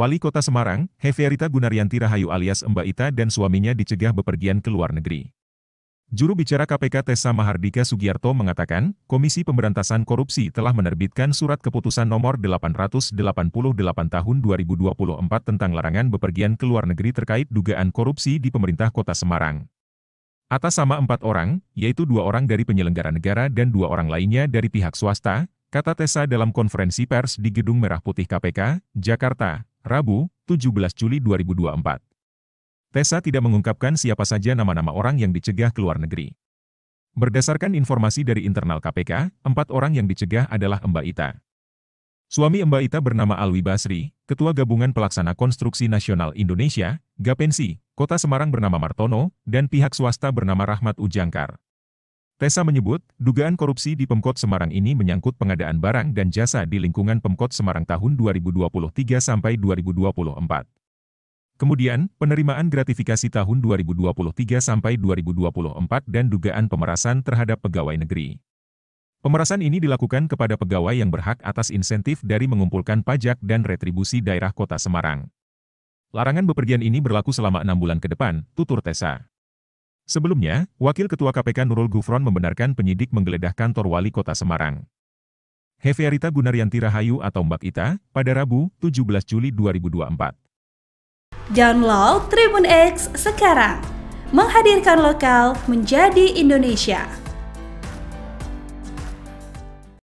Wali Kota Semarang, Hefearita Gunaryanti Rahayu alias Mbak Ita dan suaminya dicegah bepergian ke luar negeri. Juru bicara KPK Tessa Mahardika Sugiarto mengatakan, Komisi Pemberantasan Korupsi telah menerbitkan surat keputusan nomor 888 tahun 2024 tentang larangan bepergian ke luar negeri terkait dugaan korupsi di pemerintah kota Semarang. Atas sama empat orang, yaitu dua orang dari penyelenggara negara dan dua orang lainnya dari pihak swasta, kata Tessa dalam konferensi pers di Gedung Merah Putih KPK, Jakarta, Rabu, 17 Juli 2024. Tessa tidak mengungkapkan siapa saja nama-nama orang yang dicegah ke luar negeri. Berdasarkan informasi dari internal KPK, empat orang yang dicegah adalah Mbak Ita. Suami Mbak Ita bernama Alwi Basri, Ketua Gabungan Pelaksana Konstruksi Nasional Indonesia, Gapensi, Kota Semarang bernama Martono, dan pihak swasta bernama Rahmat Ujangkar. Tessa menyebut, dugaan korupsi di Pemkot Semarang ini menyangkut pengadaan barang dan jasa di lingkungan Pemkot Semarang tahun 2023 sampai 2024. Kemudian, penerimaan gratifikasi tahun 2023 sampai 2024 dan dugaan pemerasan terhadap pegawai negeri. Pemerasan ini dilakukan kepada pegawai yang berhak atas insentif dari mengumpulkan pajak dan retribusi daerah kota Semarang. Larangan bepergian ini berlaku selama enam bulan ke depan, tutur Tessa. Sebelumnya, Wakil Ketua KPK Nurul Gufron membenarkan penyidik menggeledah kantor Wali Kota Semarang. Hefearita Gunaryanti Rahayu atau Mbak Ita, pada Rabu, 17 Juli 2024. Download Tribun X sekarang, menghadirkan lokal menjadi Indonesia.